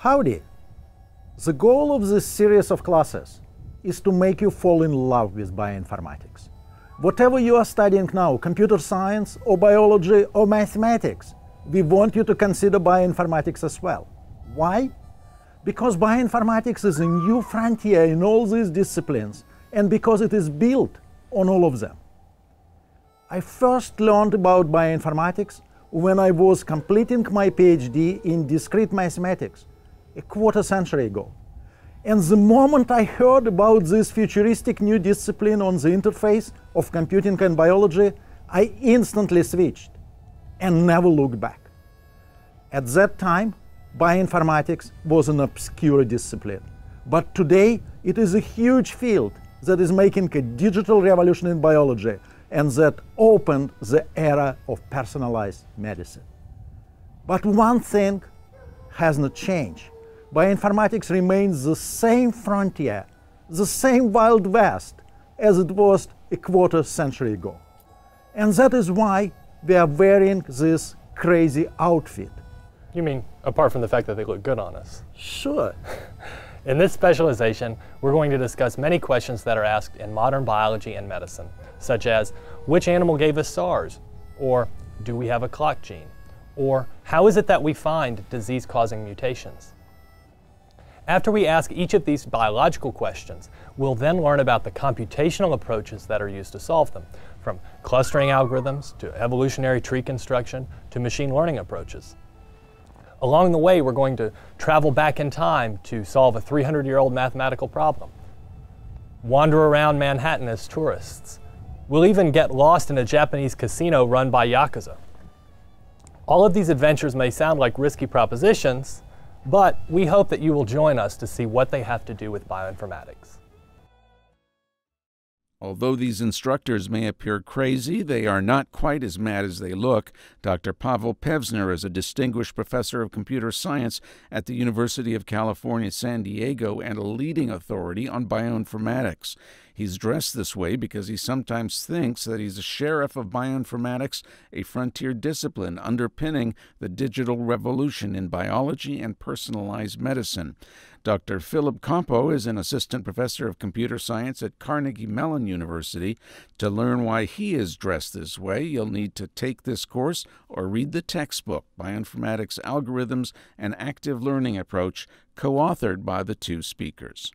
Howdy! The goal of this series of classes is to make you fall in love with bioinformatics. Whatever you are studying now, computer science or biology or mathematics, we want you to consider bioinformatics as well. Why? Because bioinformatics is a new frontier in all these disciplines and because it is built on all of them. I first learned about bioinformatics when I was completing my PhD in discrete mathematics a quarter century ago. And the moment I heard about this futuristic new discipline on the interface of computing and biology, I instantly switched and never looked back. At that time, bioinformatics was an obscure discipline. But today, it is a huge field that is making a digital revolution in biology and that opened the era of personalized medicine. But one thing has not changed. Bioinformatics remains the same frontier, the same Wild West as it was a quarter century ago. And that is why we are wearing this crazy outfit. You mean apart from the fact that they look good on us? Sure. In this specialization, we're going to discuss many questions that are asked in modern biology and medicine, such as which animal gave us SARS? Or do we have a clock gene? Or how is it that we find disease causing mutations? After we ask each of these biological questions, we'll then learn about the computational approaches that are used to solve them, from clustering algorithms to evolutionary tree construction to machine learning approaches. Along the way, we're going to travel back in time to solve a 300 year old mathematical problem, wander around Manhattan as tourists. We'll even get lost in a Japanese casino run by Yakuza. All of these adventures may sound like risky propositions, but we hope that you will join us to see what they have to do with bioinformatics. Although these instructors may appear crazy, they are not quite as mad as they look. Dr. Pavel Pevzner is a distinguished professor of computer science at the University of California, San Diego, and a leading authority on bioinformatics. He's dressed this way because he sometimes thinks that he's a sheriff of bioinformatics, a frontier discipline underpinning the digital revolution in biology and personalized medicine. Dr. Phillip Compeau is an assistant professor of computer science at Carnegie Mellon University. To learn why he is dressed this way, you'll need to take this course or read the textbook, Bioinformatics Algorithms and Active Learning Approach, co authored by the two speakers.